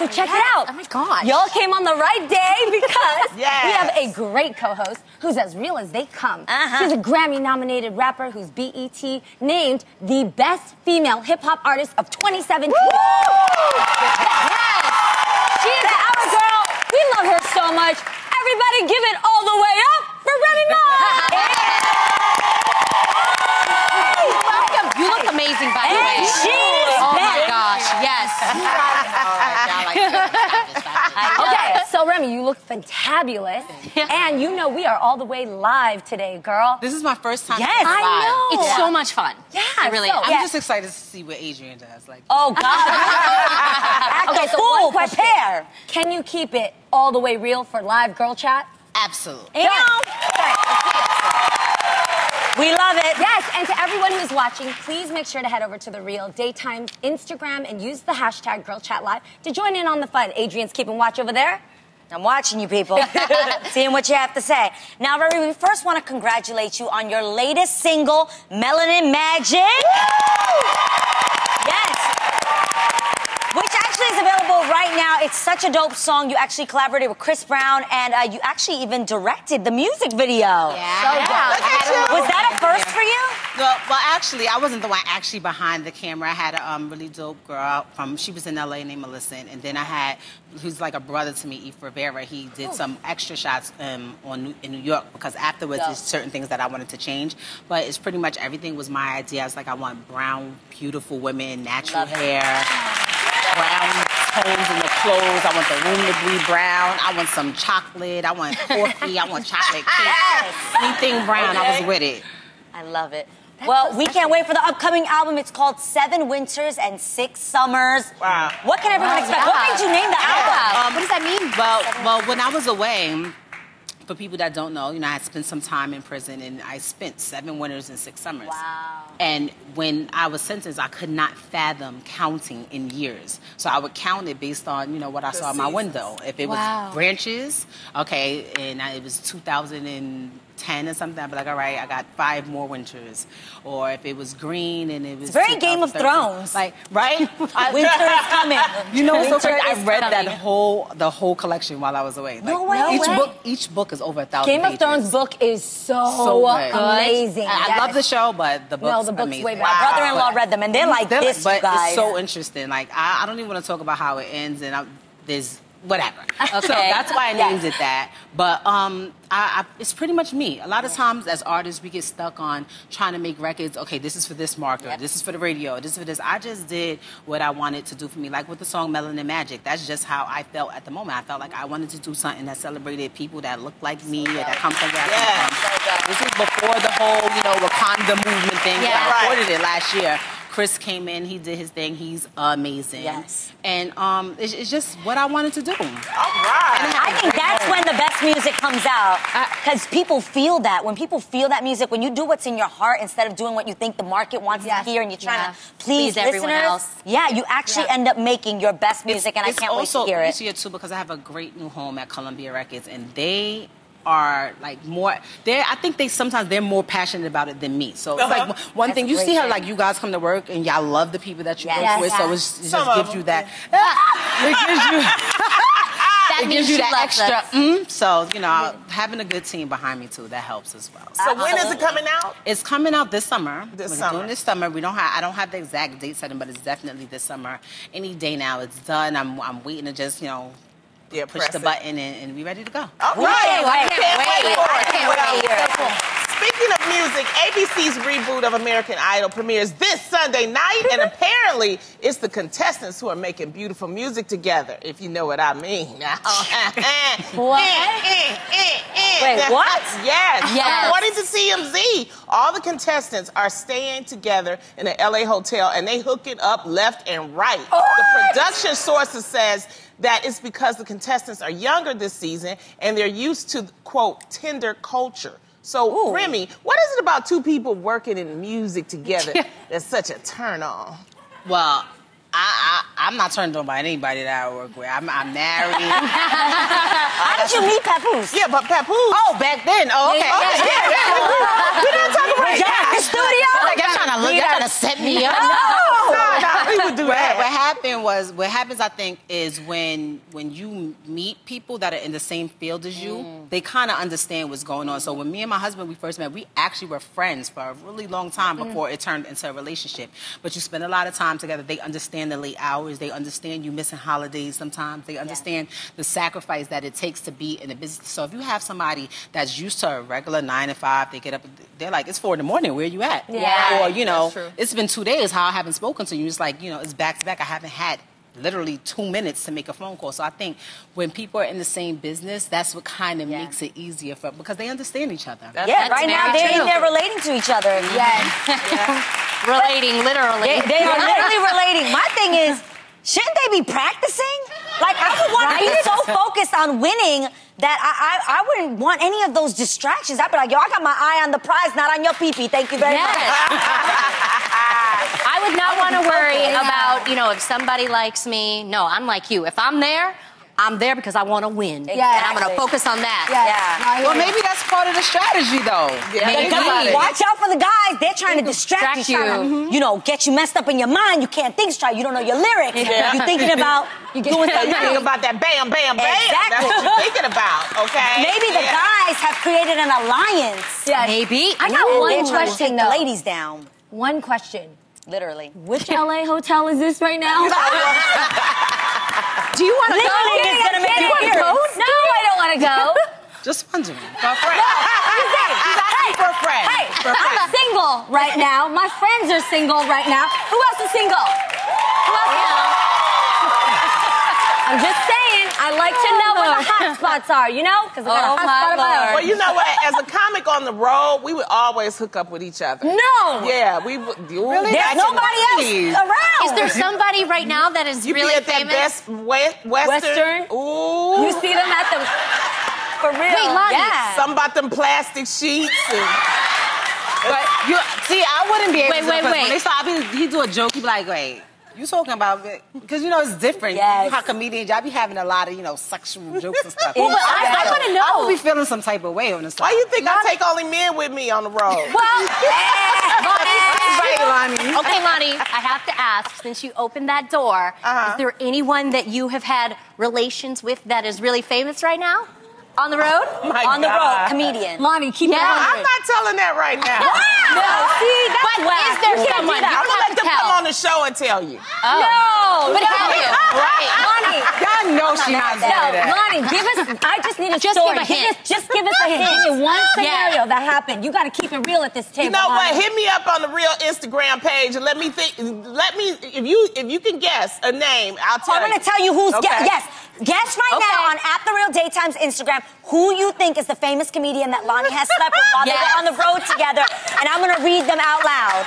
So check yes. it out. Oh my gosh. Y'all came on the right day because yes. we have a great co-host who's as real as they come. Uh-huh. She's a Grammy-nominated rapper who's BET named the best female hip-hop artist of 2017. Yes. She is our girl. We love her so much. Everybody give it all the way up for Remy Ma. Welcome. You look amazing, by the And way. she's Oh my back. gosh, yes. Okay, so you look fantabulous. And you know we are all the way live today, girl. This is my first time. Yes, live. I know. It's Yeah. so much fun. Yeah, it really so- is. I'm Yeah. just excited to see what Adrienne does. Like, Oh God. okay, so fool, one prepare. Can you keep it all the way real for live girl chat? absolutely. Done. We love it. Yes, and to everyone who's watching, please make sure to head over to the Real Daytime Instagram and use the hashtag Girl Chat Live to join in on the fun. Adrienne's keeping watch over there. I'm watching you people, seeing what you have to say. Now, Remy, we first want to congratulate you on your latest single, Melanin Magic. Yes. Which actually is available. It's such a dope song. You actually collaborated with Chris Brown, and uh, you actually even directed the music video. Yeah. So down. Was that a first for you? Well, well, actually, I wasn't the one actually behind the camera. I had a um, really dope girl from. She was in LA named Melissa, and then I had who's like a brother to me, Eif Rivera. He did some extra shots um, on New, in New York because afterwards there's certain things that I wanted to change. But it's pretty much everything was my idea. I was like, I want brown, beautiful women, natural hair, brown tones in the clothes. I want the room to be brown. I want some chocolate. I want coffee. I want chocolate cake. Anything brown, I was with it. I love it. well, we can't wait for the upcoming album. It's called Seven Winters and Six Summers. Wow. What can everyone expect? What made you name the album? Um, what does that mean? Well, well, when I was away, for people that don't know, you know, I spent some time in prison, and I spent seven winters and six summers. Wow. And when I was sentenced, I could not fathom counting in years. So I would count it based on, you know, what I saw in my window. If it Wow. was branches, okay, and I, it was 2010 or something, I'd be like, all right, I got five more winters. Or if it was green and it was It's very Game of 2013, Thrones. like right. Winter is coming. you know, so crazy? I read that whole the whole collection while I was away. Like, No way. Each No way. book, each book is over a thousand. Game of pages. Thrones book is so, So amazing. I, Yes. love the show, but the book's No, the book's amazing. way better. My brother-in-law read them, and they're like They're- this, but guys. it's so interesting. Like I, I don't even want to talk about how it ends, and I, there's whatever. So that's why I named it that. But um, I, I, it's pretty much me. A lot of times, as artists, we get stuck on trying to make records. Okay, this is for this marker. This is for the radio. This is for this. I just did what I wanted to do for me, like with the song "Melanin Magic." That's just how I felt at the moment. I felt like I wanted to do something that celebrated people that look like me or that come from where I Yeah. come from. This is before the whole, you know, Wakanda movement thing. Yeah. I recorded it last year. Chris came in, he did his thing. He's amazing. Yes. And um, it's, it's just what I wanted to do. All right. I think that's when the best music comes out. Because people feel that. When people feel that music, when you do what's in your heart instead of doing what you think the market wants Yes. to hear and you're trying Yeah. to please, Please everyone else. yeah, you actually Yeah. end up making your best music, and I can't wait to hear it. It's this year too because I have a great new home at Columbia Records, and they are like more. They I think they sometimes they're more passionate about it than me. So Uh-huh. like one That's thing you see how thing. like you guys come to work and y'all love the people that you Yes. work Yes. with. So it's, it Some just of gives them. you that. it gives you. That it gives you that extra. Mm, so you know, having a good team behind me too that helps as well. So when is it coming out? It's coming out this summer. This We're summer. doing this summer. We don't have. I don't have the exact date setting, but it's definitely this summer. Any day now, it's done. I'm. I'm waiting to just you know Yeah, push the it. button and, and be ready to go. All We right. can't I can't wait Wait, I can't wait either. Speaking of music, ABC's reboot of American Idol premieres this Sunday night, and apparently it's the contestants who are making beautiful music together, if you know what I mean. What? Wait, what? Yes. Yes. According to TMZ, all the contestants are staying together in an LA hotel and they hook it up left and right. Oh, the production sources says that it's because the contestants are younger this season and they're used to quote Tinder culture. So Remy, what is it about two people working in music together that's such a turn on? Well, I, I I'm not turned on by anybody that I work with. I'm, I'm married. How did you meet Papoose? Yeah, but Papoose. oh, back then. Oh, okay. Okay, yeah, yeah. We, we didn't talk about Was y'all in the studio? Like, I'm trying to look. You're trying to set me up. No, no, we would do what, that. what happened was what happens. I think is when when you meet people that are in the same field as you, Mm. they kind of understand what's going on. So when me and my husband we first met, we actually were friends for a really long time Mm. before it turned into a relationship. But you spend a lot of time together. They understand the late hours. They understand you missing holidays sometimes. They understand the sacrifice that it takes to be in a business. So if you have somebody that's used to a regular nine to five, they get up. They're like, it's four in the morning. Where are you at? Yeah. Or you know, it's been two days. How I haven't spoken to you. It's like you know, it's back to back. I haven't had literally two minutes to make a phone call. So I think when people are in the same business, that's what kind of Yeah. makes it easier for because they understand each other. Yeah, That's right now they're true. in there relating to each other. Yes. Relating, literally. They, they are literally relating. My thing is, shouldn't they be practicing? Like I would want to be so focused on winning that I, I I wouldn't want any of those distractions. I'd be like, yo, I got my eye on the prize, not on your pee-pee. Thank you very Yes. much. I would not want to worry Yeah. about, you know, if somebody likes me. No, I'm like you. If I'm there, I'm there because I want to win. Yeah, and I'm going to focus on that. Yeah. Well, maybe that's part of the strategy, though. Yeah, Maybe. think about it. Watch out for the guys. They're trying to distract, distract you, trying you. to, you know, get you messed up in your mind. You can't think straight. You don't know your lyrics. Yeah. You're thinking about doing You something. think about that bam, bam, bam. Exactly. That's what you're thinking about, okay? Maybe the Yeah. guys have created an alliance. Yes. Maybe. I got And one they're trying to question take the though. ladies down. One question. Literally. Which LA hotel is this right now? Do you want to go? Literally, it's gonna make Kidding. you You wanna go? No, I don't want to go. Just wondering. For a friend. Hey, asking for a friend. Hey, For a friend. I'm single right now. My friends are single right now. Who else is single? Who else is I'm just saying, I like to know where the oh, hot spots are, you know? Because I got Oh, a hot my spot of my own. Well, you know what? As a comic on the road, we would always hook up with each other. No! Yeah, we would. Really? There's nobody else around. Is there somebody right now that is You really be at that best West, Western. Western? Ooh. You see them at the. For real. Wait, Loni. Yeah. Something about them plastic sheets. And, But you see, I wouldn't be able Wait, to. wait, because wait. When they start, I be, he do a joke. He be like, "Wait, you talking about?" Because you know it's different. Yes. How comedians, y'all be having a lot of you know sexual jokes and stuff. Well, but I- Yeah. I wanna know. I would be feeling some type of way on the side. why you think I take only men with me on the road? Well, Right, Loni. Okay, Loni, I have to ask, since you opened that door, Uh-huh. is there anyone that you have had relations with that is really famous right now? On the road? My on the road, comedian. Loni, keep Yeah. it I'm not telling that right now. No, see, that's But whack. is there You someone do that. you I'm gonna let to them tell? come on the show and tell you. Oh. No, But no. have you? Right. Loni, Y'all know she not no, doing that. Loni, give us. I just need a Just story. give a hint. us, just give us a hint. Give me one Yeah. scenario that happened. You got to keep it real at this table. You know what? Hit me up on the real Instagram page and let me think. Let me if you if you can guess a name, I'll tell you. I'm you. gonna tell you who's Okay. gue- yes. Guess right Okay. now on at the Real Daytimes Instagram who you think is the famous comedian that Loni has slept with while they were on the road together, and I'm gonna read them out loud.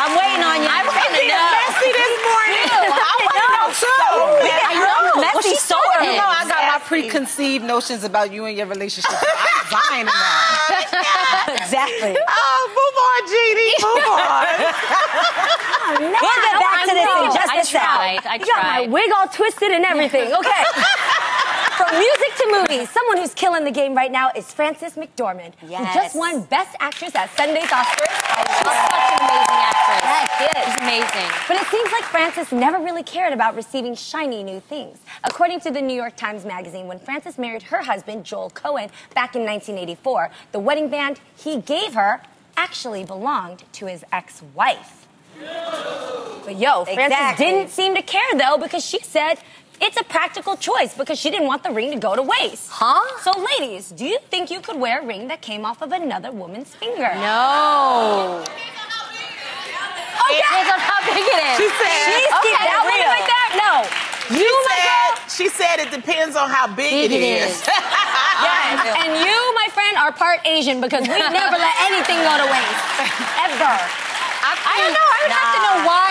I'm waiting on you. I wanna know. messy this morning. I wanna know too. messy. I know. Messy so. You know, I got my preconceived notions about you and your relationship. I'm dying now. Exactly. Oh, move on, Jeannie. Move on. We'll get back to this in just I a tried. I You got my wig all twisted and everything. Okay. From music to movies, someone who's killing the game right now is Frances McDormand, yes. who just won Best Actress at Sunday's Oscars. She's such an amazing actress. Yes, she is. She's amazing. But it seems like Frances never really cared about receiving shiny new things. According to the New York Times Magazine, when Frances married her husband, Joel Coen, back in 1984, the wedding band he gave her actually belonged to his ex wife. But yo, Frances Exactly. didn't seem to care though because she said it's a practical choice because she didn't want the ring to go to waste. Huh? So, ladies, do you think you could wear a ring that came off of another woman's finger? No. Oh, yeah. Depends on how big it is. She said. She's Okay, keeping that one right there? No. She You, my girl. said. She said it depends on how big, Big it is. Yes. And you, my friend, are part Asian because we never let anything go to waste. Ever. I don't know. I would have to know why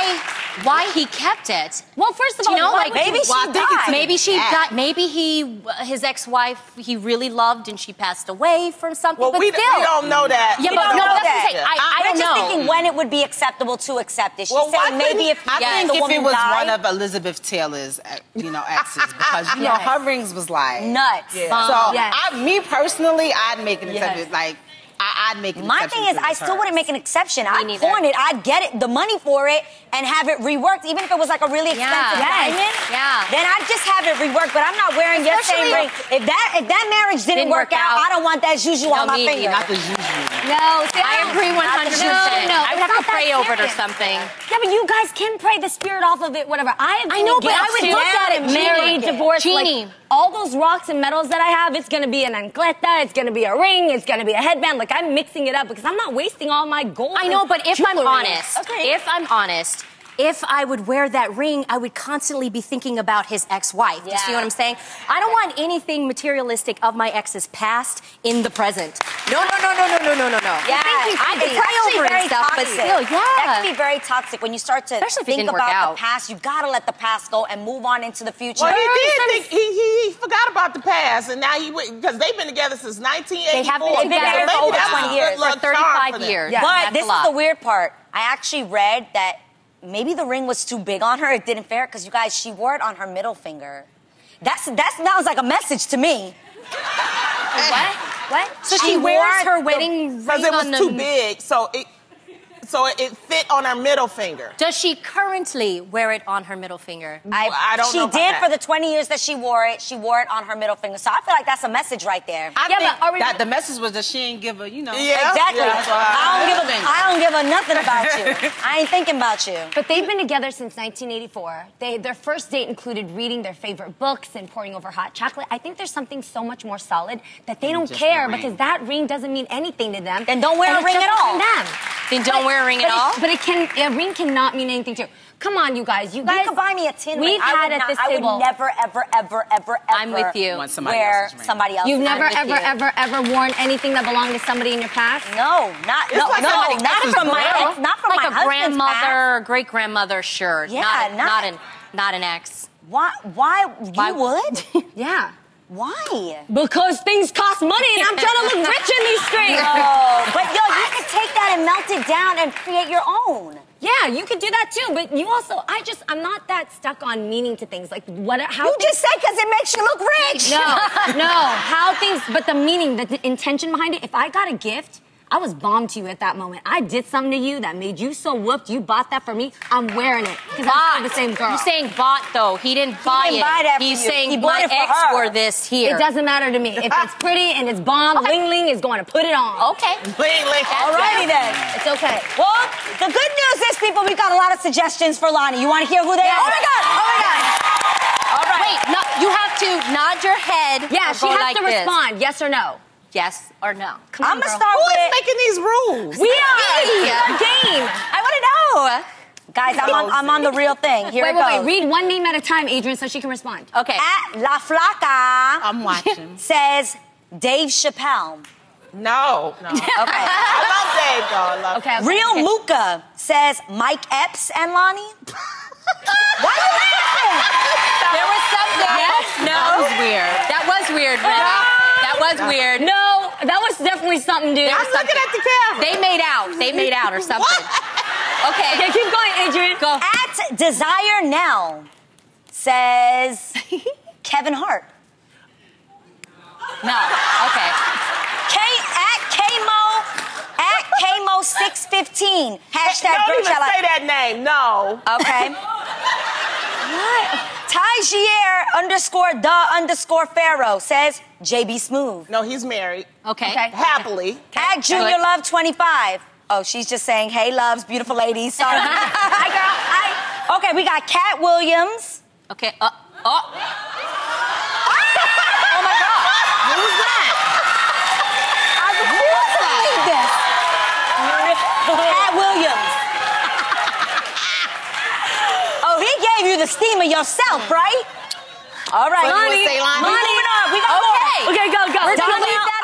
why he kept it. Well, first of all, you know, why like maybe you- she Well, I died. Maybe she Yeah. got. Maybe he, his ex-wife, he really loved, and she passed away from something. Well, but we, still, we don't know that. Yeah, We but no, know that's what I'm saying. I, I We're don't just know. thinking when it would be acceptable to accept it. She's Well, why saying maybe if I Yes. think the if woman it was died, one of Elizabeth Taylor's, uh, you know, exes, because you know her rings was like nuts. So Yes. I, me personally, I'd make an Yes. exception. Like I, would make an My exception thing is, I still hers. wouldn't make an exception. I'd neither. pawn it. I'd get it, the money for it, and have it reworked, even if it was like a really expensive Yeah. Diamond. Yeah. Then I'd just have it reworked. But I'm not wearing your same ring. If that if that marriage didn't, Didn't work, work out, out. I don't want that juju No, on my me finger. Not the usual. No, see, I don't- agree 100%. No, no, I would have to not that pray over it or something. Yeah, but you guys can pray the spirit off of it, whatever. I have I know, but I would look at it, married, Jeannie. divorced, Jeannie. like all those rocks and metals that I have. It's gonna be an ancleta, it's gonna be a ring, it's gonna be a headband. Like I'm mixing it up because I'm not wasting all my gold. I know, but if I'm honest, okay. if I'm honest, if I would wear that ring, I would constantly be thinking about his ex-wife. Do you see what I'm saying? I don't want anything materialistic of my ex's past in the present. No, no, no, no, no, no, no, no, no. Yeah, I it's could pray actually over very and stuff, but toxic. still, That can be very toxic when you start to Especially think about the past. You gotta let the past go and move on into the future. Well, he did think he, he, he forgot about the past, and now he because they've been together since 1984. They have been together for over 20 years. For 35 for years. Yeah. But That's this is the weird part. I actually read that maybe the ring was too big on her. It didn't fit because you guys, she wore it on her middle finger. That's that sounds like a message to me. What? What? So She she, wears wore her the- wedding ring Because it was on the too big, so it so it fit on her middle finger. Does she currently wear it on her middle finger? I, I don't she know about did that. for the 20 years that she wore it. She wore it on her middle finger. So I feel like that's a message right there. I Yeah, think but are we- that the message was that she ain't give a, you know. Yeah. Exactly. Yeah, that's why I, don't give a, I don't give a nothing about you. I ain't thinking about you. But they've been together since 1984. They, their first date included reading their favorite books and pouring over hot chocolate. I think there's something so much more solid that they don't care the because that ring doesn't mean anything to them. Then don't wear And a ring at all. between Them. Then don't wear a ring but at it- all? But it can. A ring cannot mean anything to you. Come on, you guys. You guys. You guys could buy me a tin ring. We've I had would at not- this I table. would never, ever, ever, ever, ever. I'm with you. Want somebody wear else's somebody else's You've never, with ever, you. ever, ever worn anything that belonged to somebody in your past. No, not It's no, like no, somebody not from my girl. ex, not from like my a grandmother or great grandmother shirt. Yeah, not, not- not an not an ex. Why? Why you Why- would? Yeah. Why? Because things cost money and I'm trying to look rich in these streets. Oh, but yo, you could take that and melt it down and create your own. Yeah, you could do that too, but you also, I just, I'm not that stuck on meaning to things. Like, what, how You just said because it makes you look rich. No, no, how things, but the meaning, the, the intention behind it. If I got a gift, I was bombed to you at that moment. I did something to you that made you so whooped. You bought that for me. I'm wearing it because I'm still the same girl. You're saying bought though. He didn't buy didn't it. buy that He's you. saying He bought my it for ex her. wore this here. it doesn't matter to me. If it's pretty and it's bomb, Ling Ling is going to put it on. Okay. Ling, ling. Alrighty then. It's okay. Well, the good news is, people, we got a lot of suggestions for Loni. You want to hear who they are? Oh my God! Oh my God! All right. Wait, no, you have to nod your head. Yeah, or she go has like to this. respond, yes or no. Yes or no. Come on, I'm gonna girl. start Who is with making these rules? We are. It's Yeah. our game. I want to know. guys. I'm on. I'm on the real thing. Here Wait, it wait, goes. wait. Read one name at a time, Adrienne, so she can respond. Okay. At La Flaca I'm watching. says Dave Chappelle. No, no. Okay. I love Dave, though. I love Okay. okay. Real Luca says Mike Epps and Loni. Why you laughing? There was something. Yes. No. That was weird. That was weird. Rick. That was weird. No, that was definitely something, dude. I'm looking at the camera. They made out. They made out or something. Okay, Okay. keep going, Adrienne. Go. At Desire Now says Kevin Hart. No. Okay. K at Kmo at Kmo six fifteen hashtag Don't even say that name. No. Okay. Tajier underscore the underscore Pharaoh says JB Smoove. No, he's married. Okay. Okay. Happily. At Junior Good. Love 25. Oh, she's just saying, hey, loves, beautiful ladies. Sorry. Hi, girl. Hi. Okay, we got Katt Williams. Okay. Uh, oh. Oh, my God. Who's that? I refuse to this. Katt Williams. the steamer yourself, right? All right. money. Money. Moving on. We got okay. more. Okay, go, go. We're